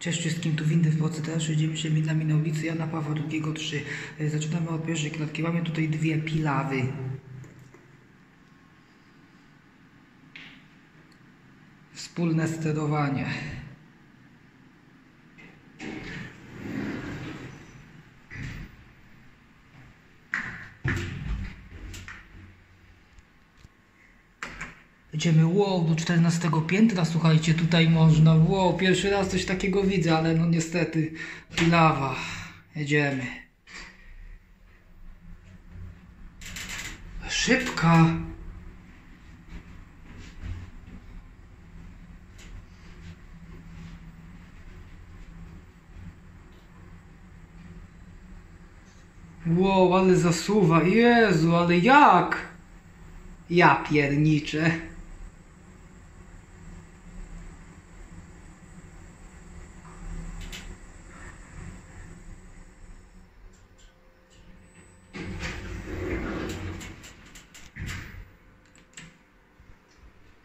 Cześć wszystkim, tu windy w Procederze, idziemy się widnami na ulicy Jana Pawła II 3. E, Zaczynamy od pierwszej klatki. Mamy tutaj dwie pilawy. Wspólne sterowanie. Idziemy, wow, do 14 piętra, słuchajcie, tutaj można, wow, pierwszy raz coś takiego widzę, ale no niestety, pilawa, jedziemy. Szybka. Wow, ale zasuwa, Jezu, ale jak? Ja pierniczę.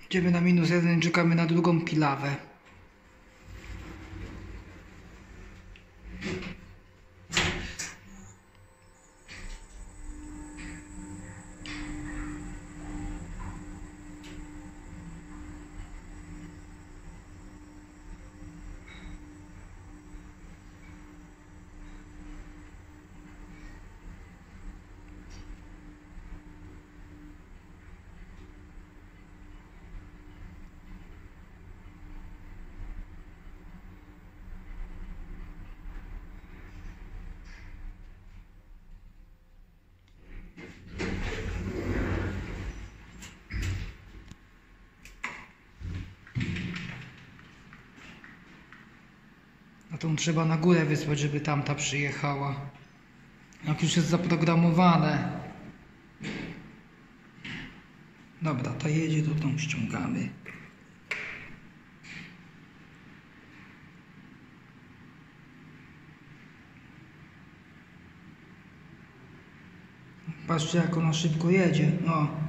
Idziemy na minus jeden, czekamy na drugą pilawę. A tą trzeba na górę wysłać, żeby tamta przyjechała. Jak już jest zaprogramowane. Dobra, ta jedzie, to tą ściągamy. Patrzcie, jak ona szybko jedzie. No.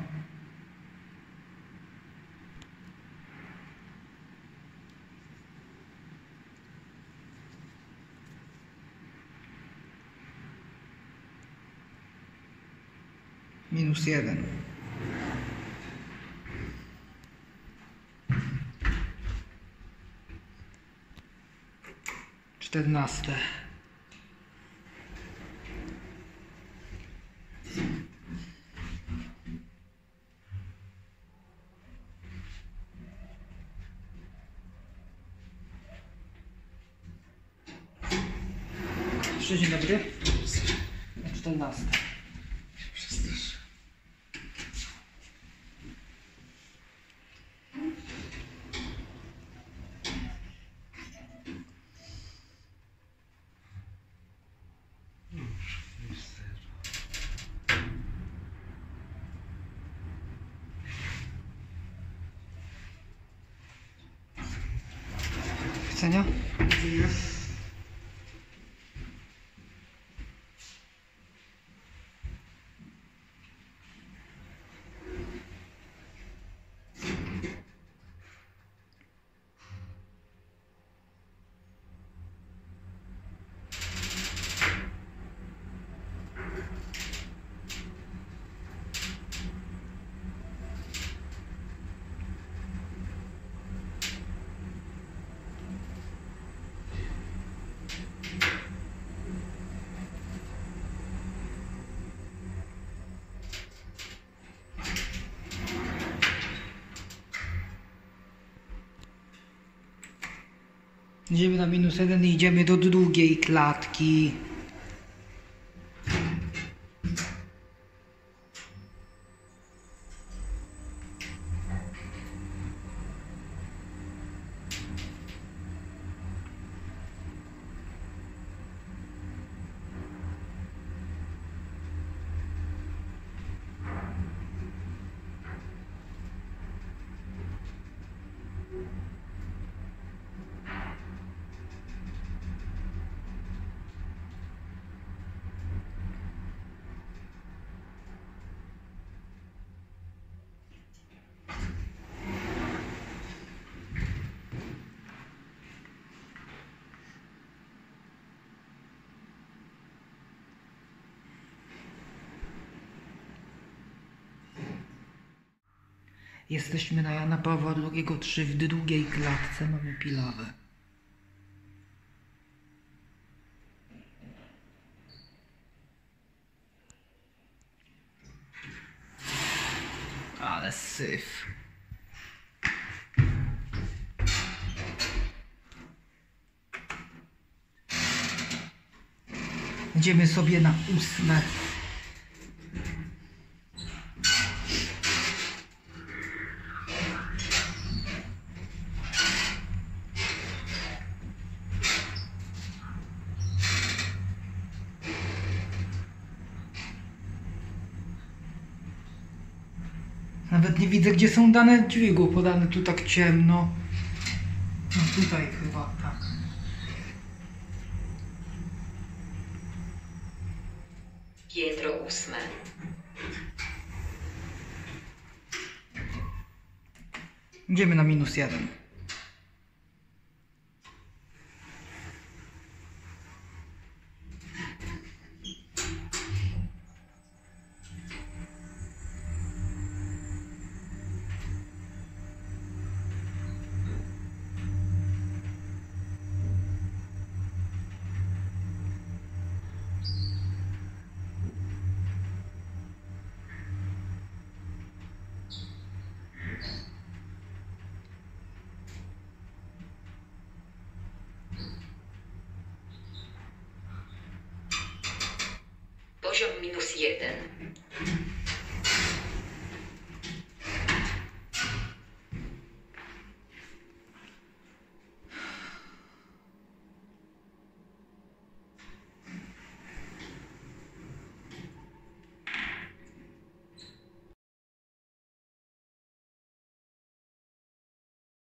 Minus jeden. Czternaste. Jeszcze dzień dobry. Czternaste. 三江 Idziemy na minus jeden i idziemy do drugiej klatki. Jesteśmy na Jana Pawła II 3 w drugiej klatce, mamy pilawę. Ale syf. Idziemy sobie na ósme. Nawet nie widzę, gdzie są dane dźwigu podane tu tak ciemno. No tutaj chyba, tak. Piętro ósme. Idziemy na minus jeden. Poziom minus jeden.